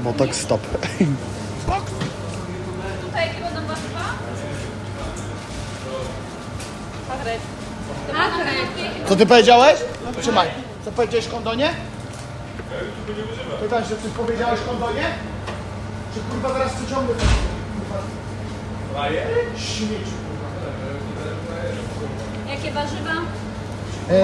Botox tak stop. Tutaj Co ty powiedziałeś? Trzymaj. Co powiedziałeś kondonie? Pytam się, coś powiedziałeś kondonie? Czy kurwa zaraz przyciągnę ten kurwa. Śmieć. Jakie warzywa?